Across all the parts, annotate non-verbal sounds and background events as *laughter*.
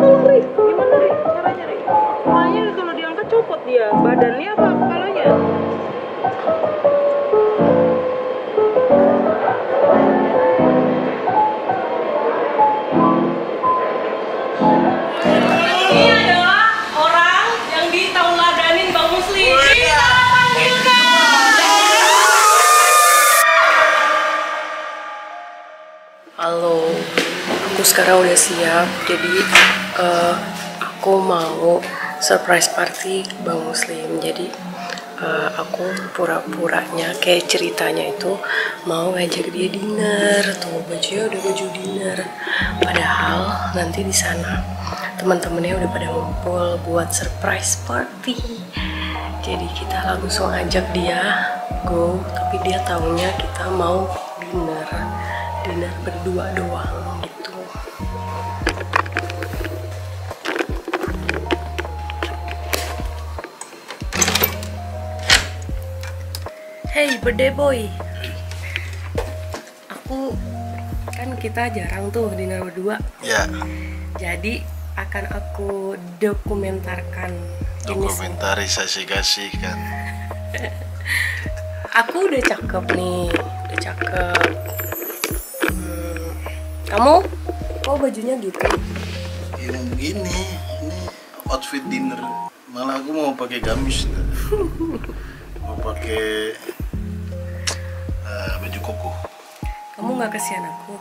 tolong Ri gimana Ri caranya Ri kepalanya kalau diangkat copot dia. Badannya apa kepalanya aku sekarang udah siap. Jadi eh, aku mau surprise party Bang Muslim. Jadi eh, aku pura-puranya kayak ceritanya itu mau ngajak dia dinner. Tuh bajunya udah baju dinner. Padahal nanti di sana teman-temannya udah pada ngumpul buat surprise party. Jadi kita langsung ajak dia go, tapi dia taunya kita mau dinner dinner berdua doang Hey birthday boy Aku kan kita jarang tuh dinner berdua Ya, Jadi akan aku dokumentarkan ini semua. dokumentarisasi kasih kan. *laughs* Aku udah cakep nih, udah cakep. Hmm, Kamu? Kok bajunya gitu? Ini begini, ini outfit dinner. Malah aku mau pakai gamis. *laughs* mau pakai koko. Kamu nggak kasihan aku?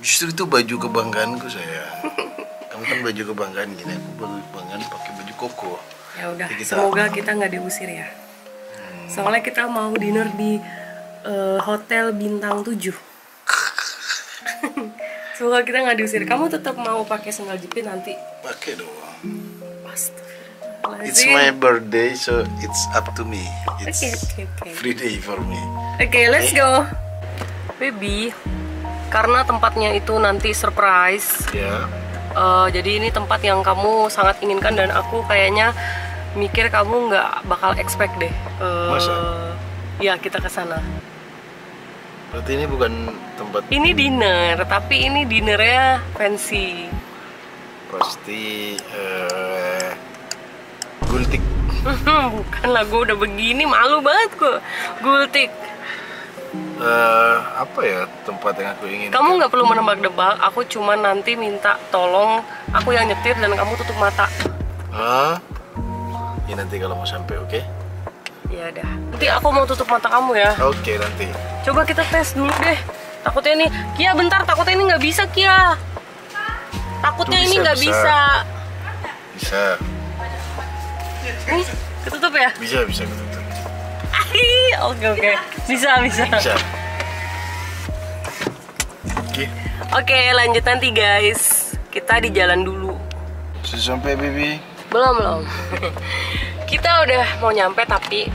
Justru itu baju kebanggaanku saya. *laughs* Kamu kan baju kebanggaan gini, aku baju kebanggaan pakai baju koko. Ya udah, Jadi kita- semoga kita nggak diusir ya. Soalnya kita mau dinner di eh, hotel bintang 7 *laughs* Semoga kita nggak diusir. Kamu tetap mau pakai sandal jepit nanti? Pakai dong. Astagfirullahaladzim. It's my birthday, so it's up to me. It's Oke, oke, oke. free day for me. Oke, let's go. Baby, karena tempatnya itu nanti surprise. Ya, eh, jadi ini tempat yang kamu sangat inginkan dan aku kayaknya mikir kamu nggak bakal expect deh. Eh, Masa? Ya kita ke sana. berarti ini bukan tempat Ini dinner, tapi ini dinernya fancy. pasti eh, gultik. *laughs* Bukan lah, gue udah begini malu banget gue. Gultik. Eh, apa ya tempat yang aku ingin? Kamu nggak perlu menebak-nebak. Aku cuma nanti minta tolong aku yang nyetir dan kamu tutup mata. Hah? Ini nanti kalau mau sampai, oke? Ya udah. Nanti aku mau tutup mata kamu ya. Oke nanti. Coba kita tes dulu deh. Takutnya ini, Kia bentar. Takutnya ini nggak bisa Kia. Takutnya Tuh, ini bisa, nggak bisa. bisa. Bisa, Nih, ketutup ya? bisa, bisa ketutup. Oke oke. Bisa bisa. Bisa. Oke, Oke lanjut nanti guys. Kita di jalan dulu. sudah sampai baby. Belum belum. Kita udah mau nyampe tapi.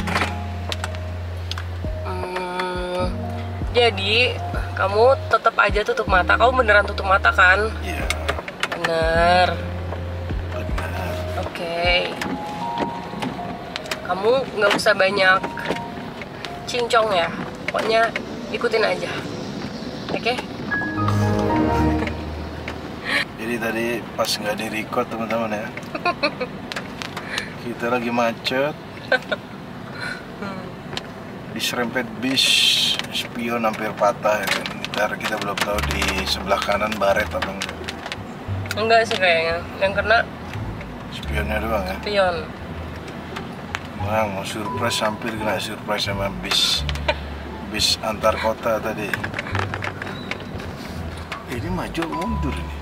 Hmm, jadi kamu tetap aja tutup mata. Kamu beneran tutup mata kan? Iya, Bener. benar. Oke. Kamu nggak usah banyak cincong ya. Pokoknya ikutin aja. Oke? *laughs* Jadi tadi pas nggak di record teman-teman ya. *laughs* Kita lagi macet. Diserempet bis spion hampir patah ya kan. Ntar kita belum tahu di sebelah kanan baret apa enggak. Enggak sih kayaknya. Yang kena Spionnya doang ya. pion. Bang, mau surprise hampir kena surprise sama bis bis antar kota tadi. Ini maju mundur ini.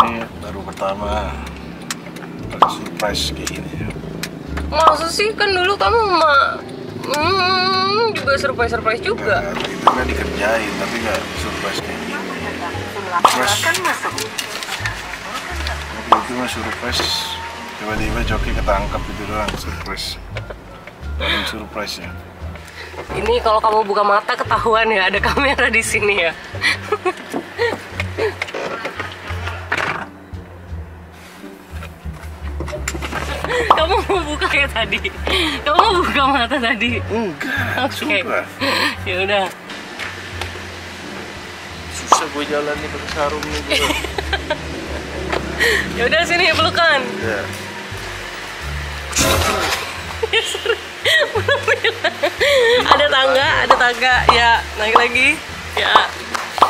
Ini baru pertama surprise kayak gini. Masa sih kan dulu kamu ma hmm, juga surprise surprise juga. Nah, itu kan dikerjain tapi nggak surprise kayak gini. Terus waktu itu mah surprise tiba-tiba joki ketangkap itu doang surprise. Paling surprise ya. Ini kalau kamu buka mata ketahuan ya ada kamera di sini ya. kamu mau buka kayak tadi. Kamu mau buka mata tadi. Enggak, Oke. sumpah. Ya udah. Susah gue jalan nih pakai sarung nih gue. ya udah sini pelukan. Ya. *laughs* Ya, sorry. *laughs* ada tangga, ada tangga. Ya, naik lagi. Ya,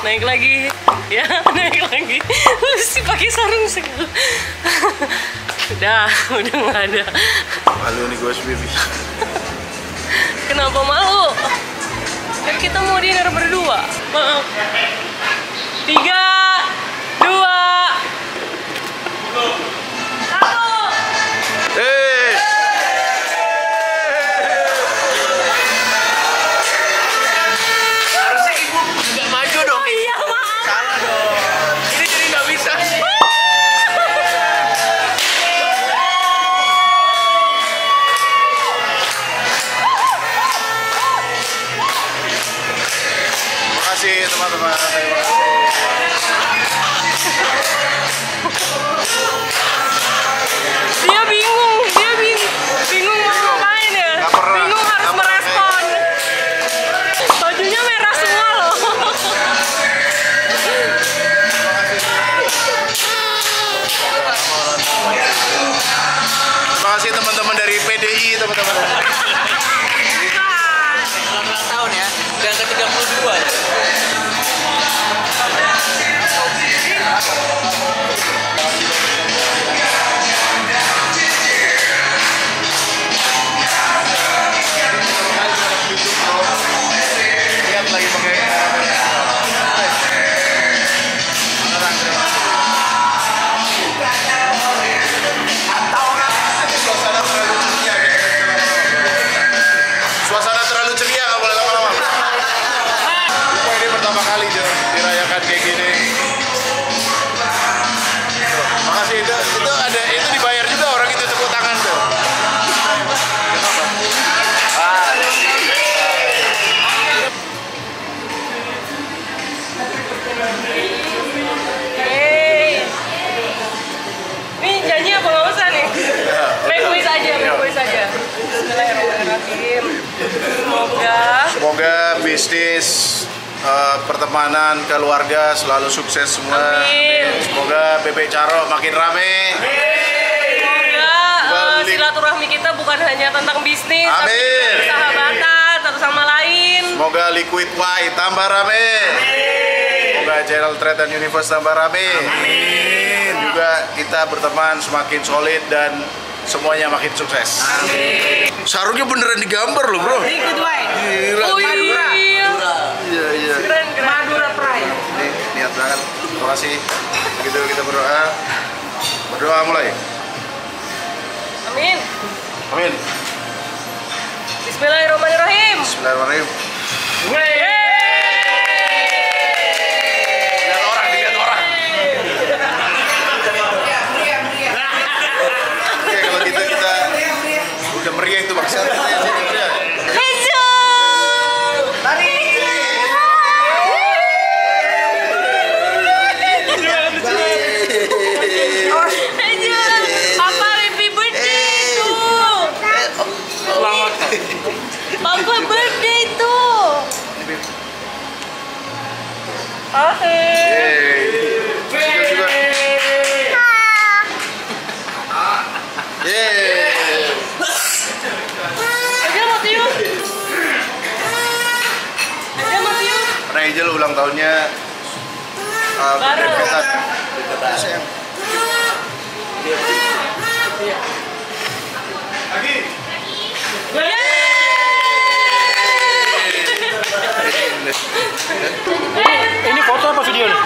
naik lagi. Ya, *laughs* naik lagi. Terus pakai sarung segala. *laughs* udah, udah nggak ada. Malu nih gue sendiri. Kenapa malu? Kan kita mau dinner berdua. Maaf. Tiga, dua, satu. Eh. Keluarga selalu sukses semua. Amin. Semoga bebek caro makin rame. Semoga Balik. silaturahmi kita bukan hanya tentang bisnis, tapi Amin. juga persahabatan satu sama lain. Semoga liquid Y tambah rame. Semoga channel Trade and Universe tambah rame. Juga kita berteman semakin solid dan semuanya makin sukses. Sarungnya beneran digambar loh bro. Liquid wine Gila. Oh iya, Iya iya. keren keren. Madura Pride Ini niat banget. Terima kasih. Begitu kita berdoa. Berdoa mulai. Amin. Amin. Bismillahirrahmanirrahim. Bismillahirrahmanirrahim. Yeay. Lihat orang, lihat Angel ulang tahunnya uh, Bareng. berdempetan. Sayang. Ini foto apa video nih?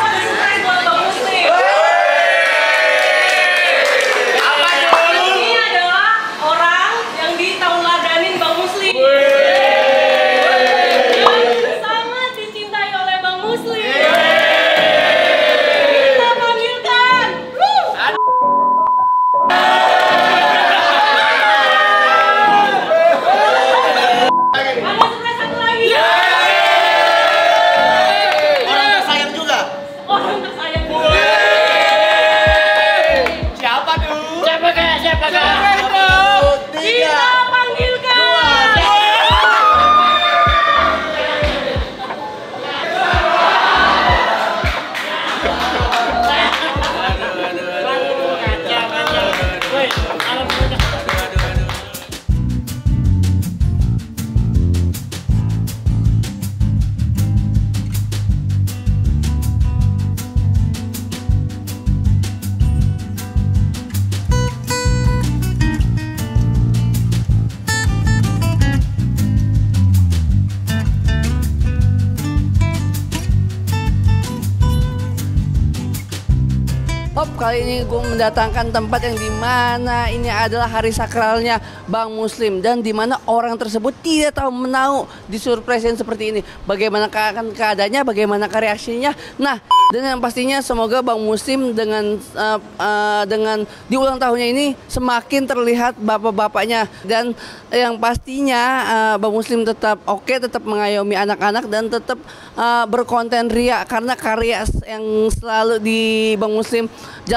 Kali ini gue mendatangkan tempat yang di mana ini adalah hari sakralnya Bang Muslim dan di mana orang tersebut tidak tahu menau di surprisein seperti ini. Bagaimana akan keadaannya, bagaimana reaksinya. Nah, dan yang pastinya semoga Bang Muslim dengan uh, uh, dengan di ulang tahunnya ini semakin terlihat bapak-bapaknya dan yang pastinya uh, Bang Muslim tetap oke, okay, tetap mengayomi anak-anak dan tetap uh, berkonten ria karena karya yang selalu di Bang Muslim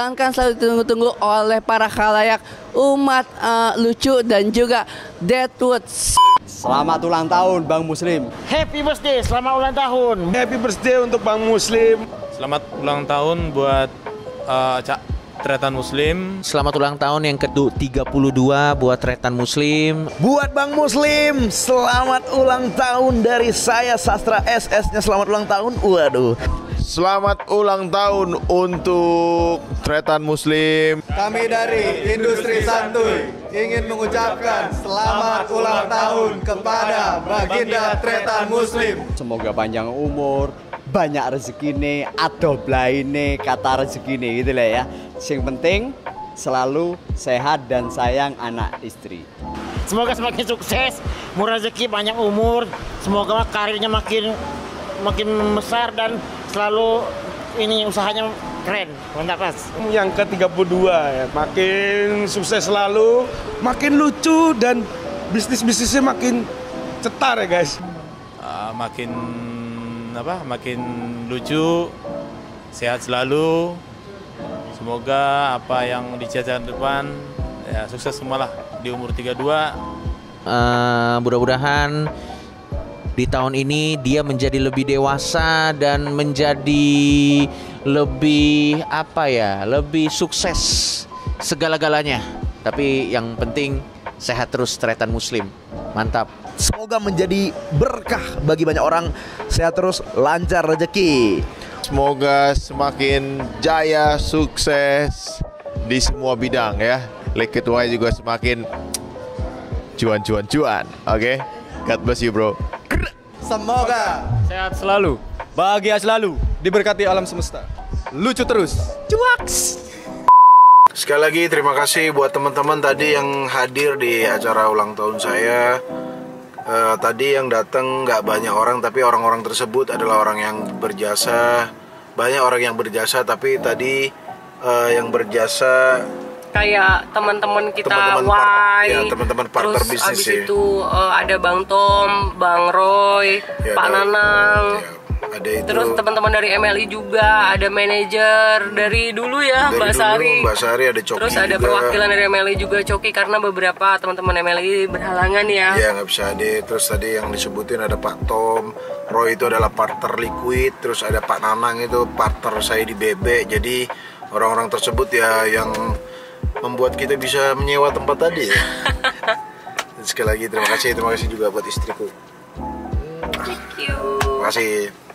jangankan selalu ditunggu-tunggu oleh para khalayak umat uh, lucu dan juga Deadwoods. Selamat ulang tahun Bang Muslim. Happy birthday, selamat ulang tahun. Happy birthday untuk Bang Muslim. Selamat ulang tahun buat uh, Cak Tretan Muslim. Selamat ulang tahun yang ke-32 buat Tretan Muslim. Buat Bang Muslim, selamat ulang tahun dari saya Sastra SS-nya selamat ulang tahun. Waduh. Selamat ulang tahun untuk Tretan Muslim. Kami dari Industri Santuy ingin mengucapkan selamat ulang tahun kepada Baginda Tretan Muslim. Semoga panjang umur, banyak rezeki nih atau ini kata rezeki nih gitu lah ya yang penting selalu sehat dan sayang anak istri semoga semakin sukses murah rezeki banyak umur semoga karirnya makin makin besar dan selalu ini usahanya keren mantap mas. Yang ke-32 ya makin sukses selalu makin lucu dan bisnis-bisnisnya makin cetar ya guys. Uh, makin apa makin lucu sehat selalu. Semoga apa yang dicita depan ya sukses semualah di umur 32 uh, mudah-mudahan di tahun ini dia menjadi lebih dewasa dan menjadi lebih apa ya lebih sukses segala-galanya tapi yang penting sehat terus tretan muslim mantap Semoga menjadi berkah bagi banyak orang. Sehat terus, lancar rezeki. Semoga semakin jaya, sukses di semua bidang ya. Leg ketua juga semakin *tsk* cuan-cuan-cuan. Oke, okay? God bless you bro. Semoga sehat selalu, bahagia selalu, diberkati alam semesta. Lucu terus. Cuaks. Sekali lagi terima kasih buat teman-teman tadi yang hadir di acara ulang tahun saya uh, tadi yang datang nggak banyak orang tapi orang-orang tersebut adalah orang yang berjasa banyak orang yang berjasa tapi tadi uh, yang berjasa kayak teman-teman kita teman-teman ya, teman-teman partner terus bisnis abis ya. itu uh, ada Bang Tom, Bang Roy, ya, Pak ada, Nanang, ya, ada itu. terus teman-teman dari MLI juga, ada manajer dari dulu ya dari Mbak dulu, Sari, Mbak Sari ada Coki terus ada juga. perwakilan dari MLI juga Coki karena beberapa teman-teman MLI berhalangan ya. Ya nggak bisa hadir. Terus tadi yang disebutin ada Pak Tom, Roy itu adalah partner liquid, terus ada Pak Nanang itu partner saya di BB. Jadi orang-orang tersebut ya yang membuat kita bisa menyewa tempat tadi ya. *laughs* Dan sekali lagi terima kasih, terima kasih juga buat istriku. Thank you. Terima kasih.